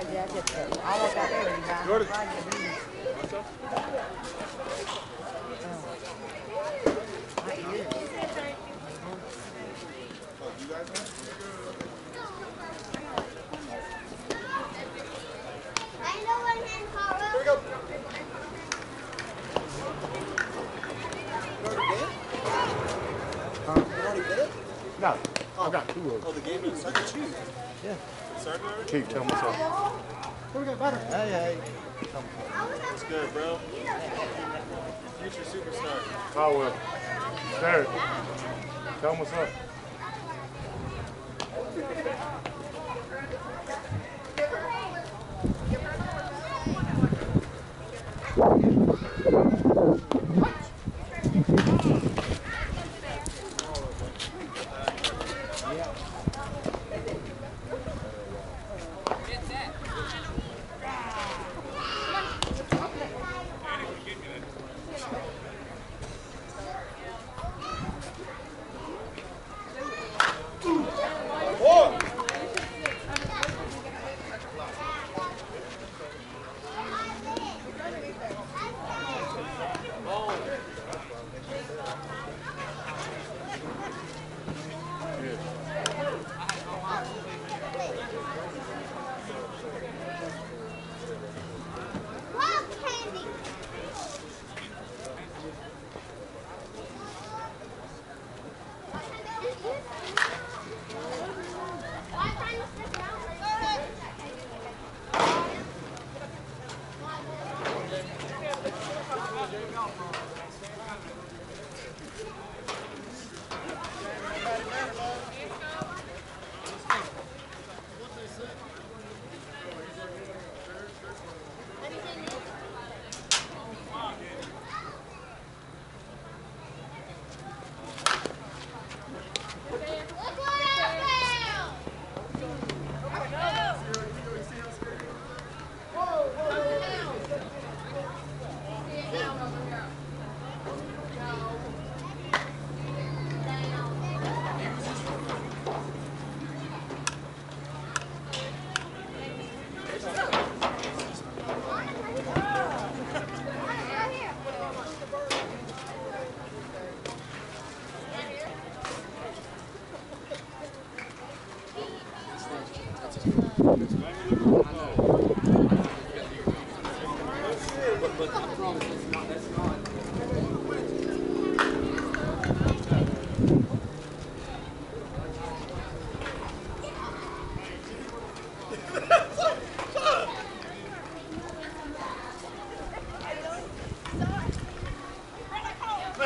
Jordan. buy your beans. What's up? I hear. Here we go. No, I got two of them. Oh, the game is second chief. Yeah. Chief, tell me something. Here we go, better. Hey, hey. That's good, bro? Future superstar. I will. Derek, tell him what's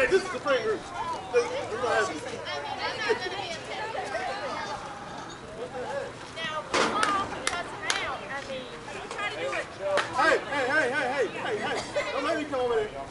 Hey, this is the friend group. This- we're gonna have this. Hey, hey, hey, hey, hey, hey, hey. Don't let me come over there.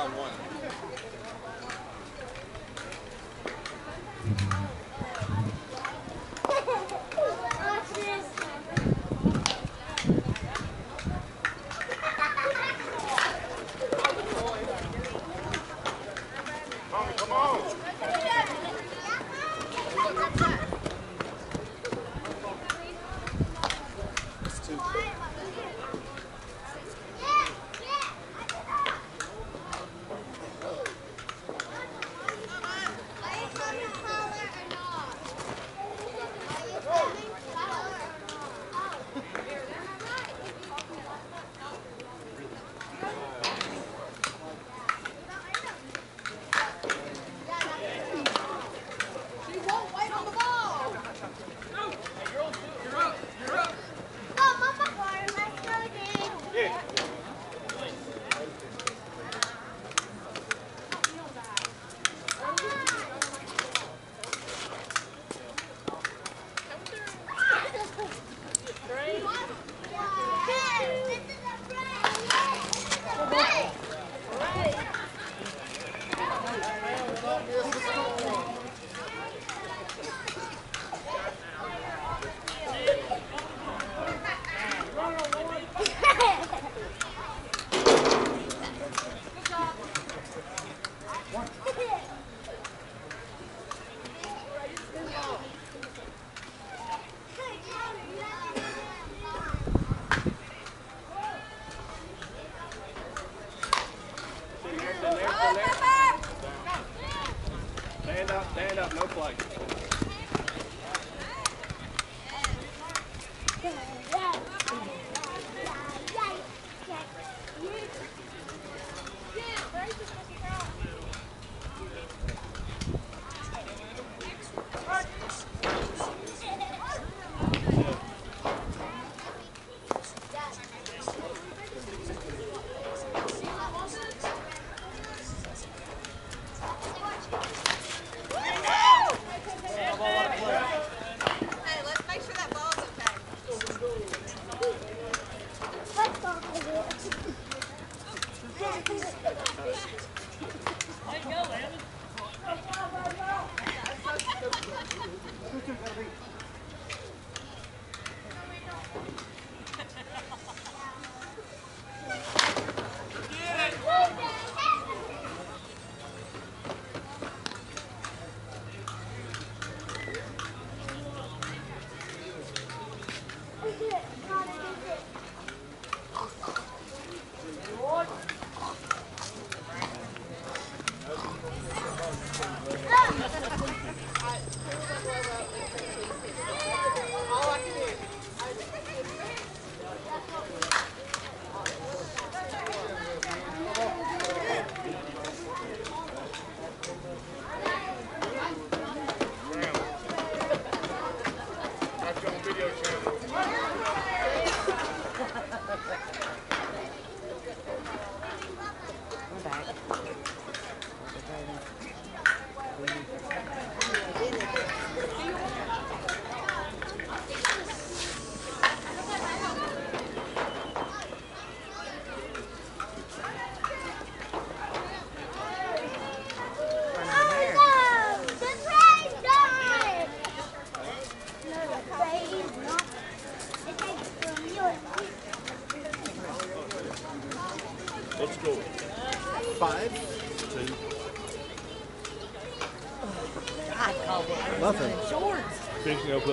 Got one.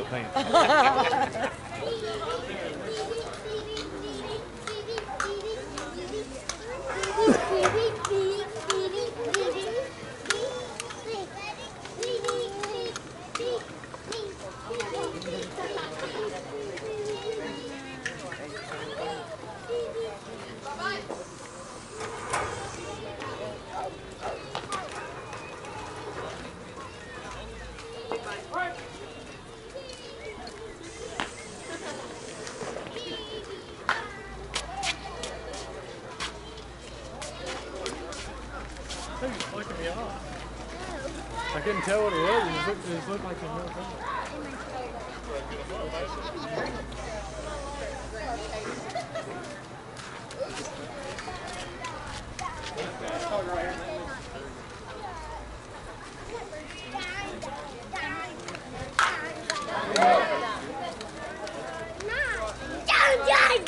Fixing to go put pants. I couldn't tell what it was. It just looked, it just looked like a real thing. Right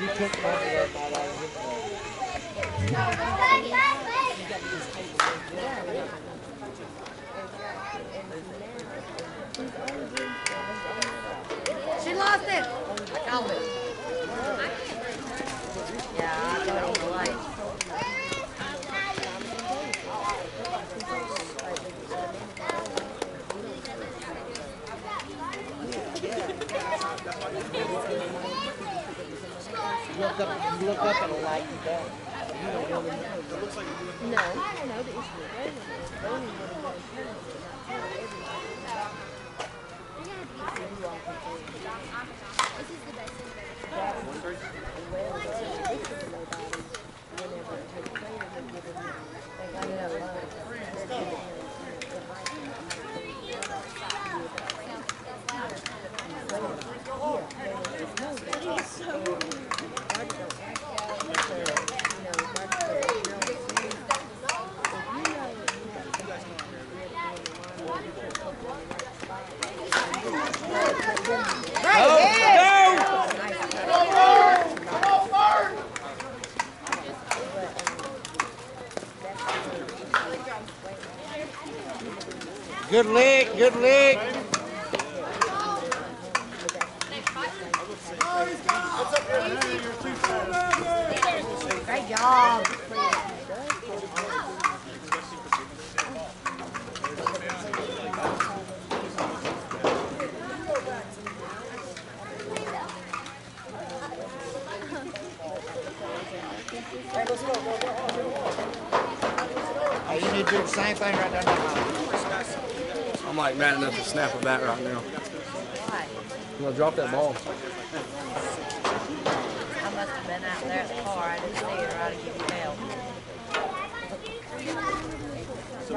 You took my. She lost it. I called it. Was light. Look up, look up and like you don't. You don't really know. No, I don't know the issue with Roman is Roman would have done tournament, but not tell everybody. There gotta be some you all can do. This is the best thing that That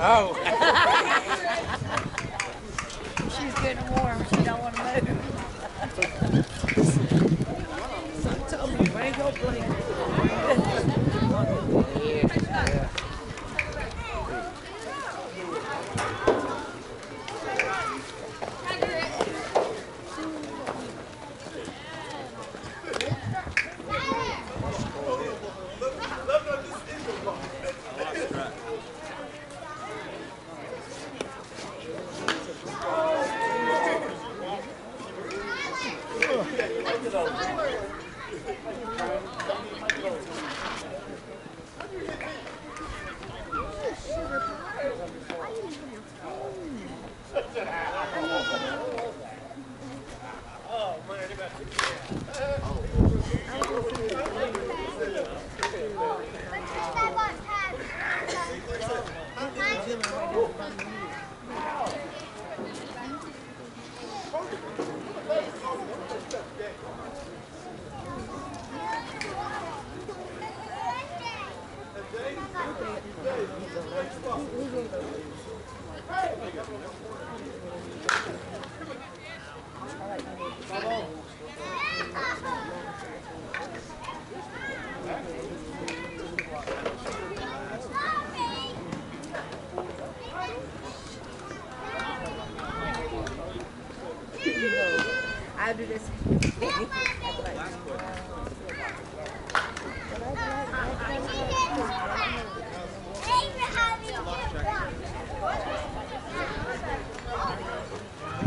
Oh.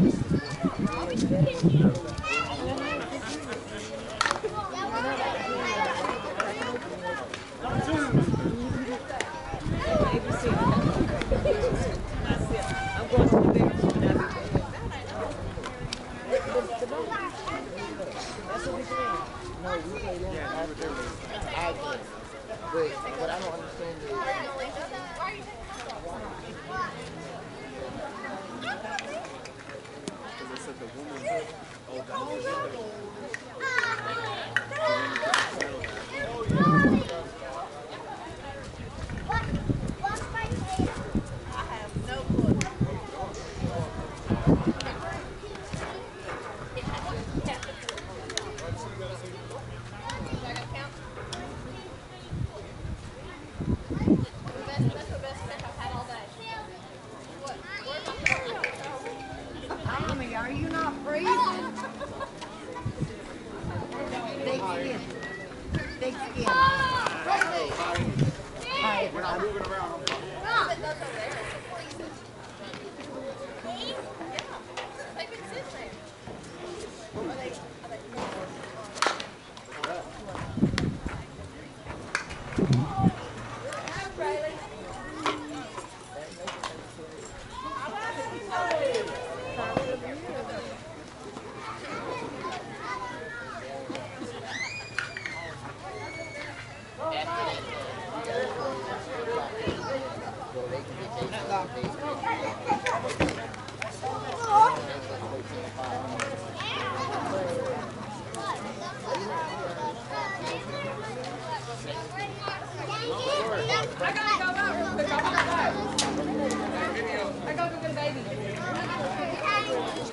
Oh,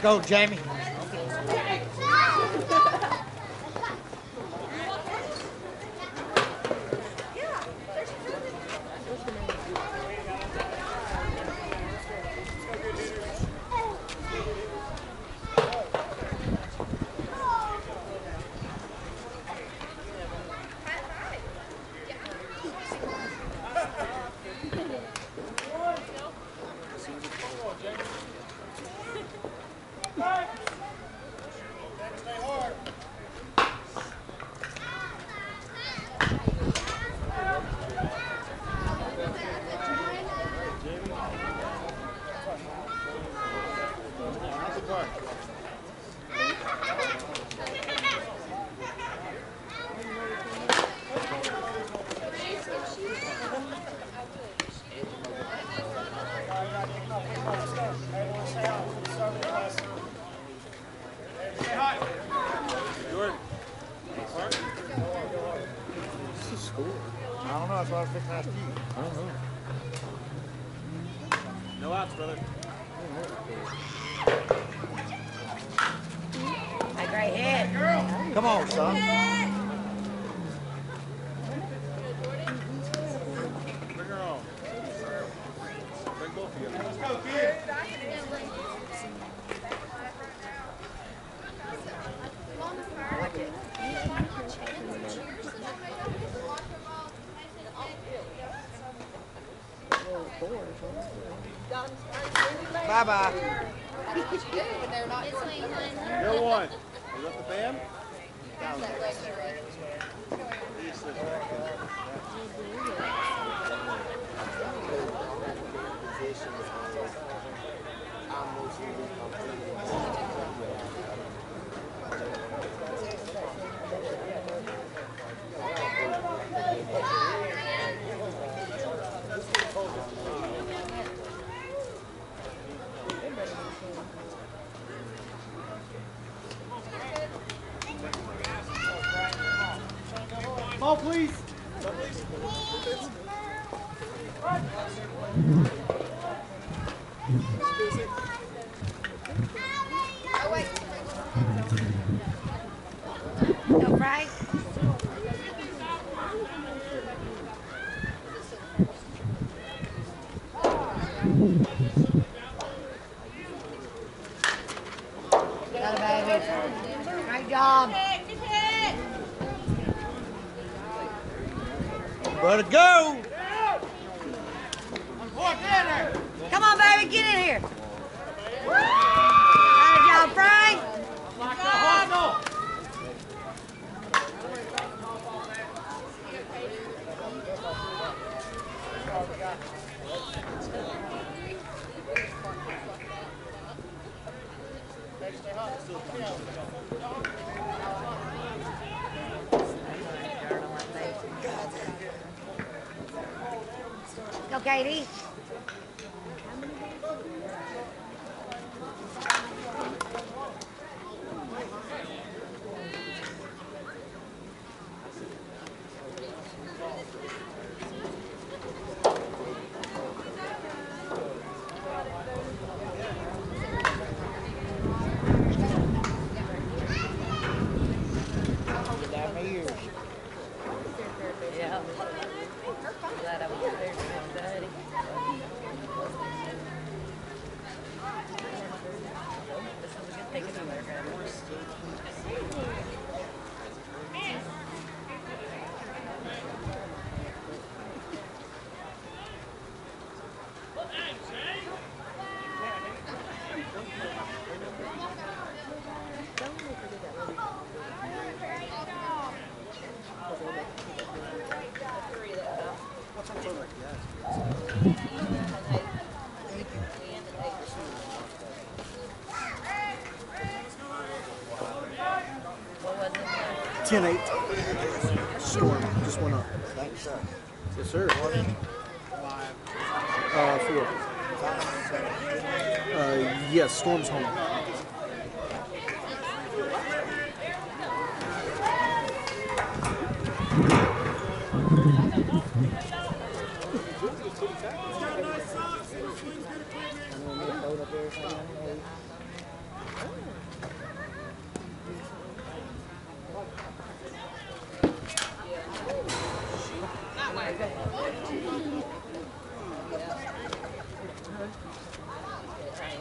go, Jamie. cool. I don't know. That's why I was fixing last ask you. I don't know. No outs, brother. Like right here. Come on, son. Oh, please. Oh, please. Katie. Down my ears. Yeah. Glad I was there for that study. This is a good thing to know. What was it? 10 8. Storm just went up. Thanks, sir. Yes, sir. Uh, four. Uh, yes, Storm's home.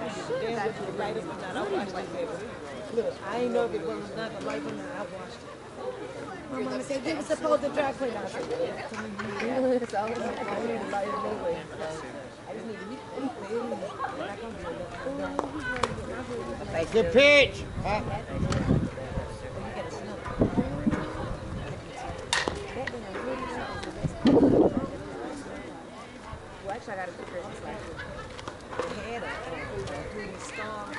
Damn if it light or not. I watched it, baby. Look, I ain't know if it was not gonna light or not. I watched it. My mama said, you were supposed to dry clean. I said, yeah. So I need to light it anyway. I just need to do it. Good pitch. Huh? Well, actually, I got a good Christmas last year. They had a, uh, a green star.